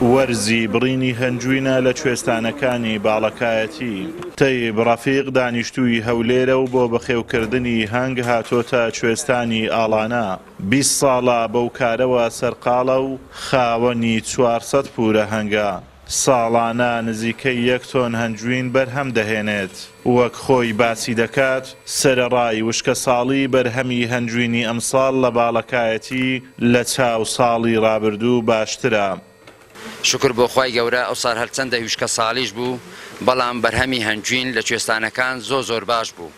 وەرزی بڕینی هەنجوینە لە کوێستانەکانی باڵەکایەتی. تەیب ڕەفیق دانیشتووی هەولێرە و بۆ بەخێوکردنی هەنگ هاتۆتە کوێستانی ئاڵانا، بیست ساڵە بەو کارەوە سەرقاڵە و خاوەنی چوار سەد پوورە هەنگە. ساڵانە نزیکەی یەک تۆن هەنجوین بەرهەم دەهێنێت. وەک خۆی باسی دەکات، سەرەڕای وشکەساڵی، بەرهەمی هەنجوینی ئەمساڵ لە باڵەکایەتی لە چاو ساڵی رابردوو باشترە. شوکر بۆ خوای گەورە ئەوسار هەرچەندە وشکەساڵیش بوو، بەڵام بەرهەمی هەنجوین لە کوێستانەکان زۆر زۆر باش بوو.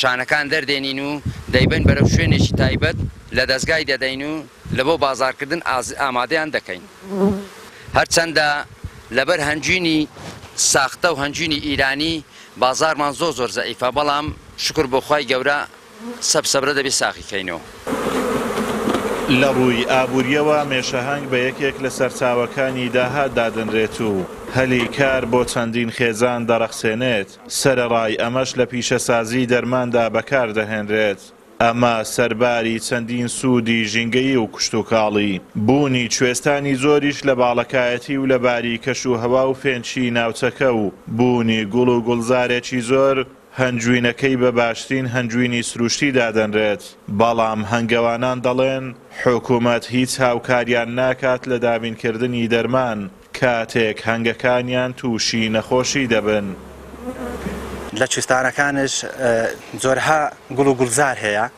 شانەکان دەردێنین و دەیبەین بەرەو شوێنێکی تایبەت لە دەزگای دەدەین و لە بۆ بازارکردن ئامادەیان دەکەین هەرچەندە لەبەر هەنجوینی ساختە و هەنجوینی ئیرانی بازارمان زۆر زۆر زەعیفە بەڵام شکر بۆخوای گەورە سەب سەبرە دەبی ساغی کەینۆ. لەڕووی ئابوورییەوە مێشەهەنگ بە یەکێک لە سەرچاوەکانی داهات دادەنرێت و هەلی کار بۆ چەندین خێزان دەڕەخسێنێت، سەرەڕای ئەمەش لە پیشەسازی دەرماندا بەکاردەهێنرێت، ئەمە سەرباری چەندین سوودی ژینگەیی و کشتوکاڵی، بوونی کوێستانی زۆریش لە باڵەکایەتی و لەباری کەشوهەوا و فێنکی ناوچەکە و بوونی گوڵ و گوڵزارێکی زۆر، هەنجوینەکەی بە باشترین هەنجوینی سروشتی دادەنرێت، بەڵام هەنگەوانان دەڵێن حکومەت هیچ هاوکاریان ناکات لە دابینکردنی دەرمان کاتێک هەنگەکانیان تووشی نەخۆشی دەبن. لە کوێستانەکانش جۆرەها گوڵ و گوڵزار هەیە.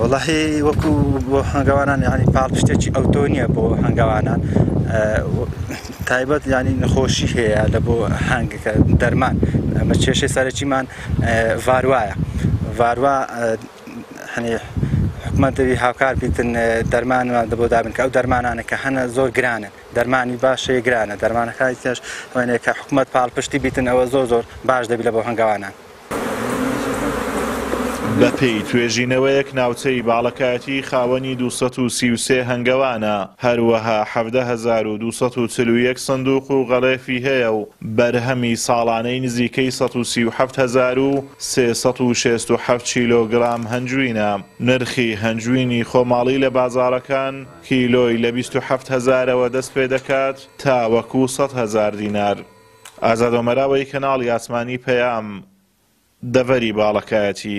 وەڵاهی وەکو بۆ هەنگەوانان یانی پاڵپشتێکی ئەوتۆ نییە بۆ هەنگەوانان تایبەت ینی نەخۆشی هەیە لە بۆ هەنگەکە دەرمان بە کێشەی سەرەکیمان ڤاروایە ڤاروا هەنێ حکومە دەوی هاوکار بیتن دەرمانمان دەبۆ دابن کە ئەو دەرمانانە کە هەنە زۆر گرانن دەرمانی باشەیە گرانە دەرمانەکانی تێش وێنێکە حکوومەت پاڵپشتی بیتن ئەوە زۆر زۆر باش دەبی لە بۆ هەنگوانان. بەپێی توێژینەوەیەک ناوچەی باڵەکایەتی خاوەنی دوو سەد و سی و سێ هەنگەوانە، هەروەها حەڤدە هەزار و دوو سەد و چل و یەک سندوق و غەڵێفی هەیە و بەرهەمی ساڵانەی نزیکەی سەد و سی و حەفت هەزار و سێ سەد و شێست و حەفت کیلۆگرام هەنجوینە. نرخی هەنجوینی خۆماڵی لە بازاڕەکان کیلۆی لە بیست و حەفت هەزارەوە دەست پێدەکات تاوەکو سەد هەزار دینار. ئازاد ئۆمەراوەی کەناڵی ئاسمانی پەیام دەڤەری باڵەکایەتی.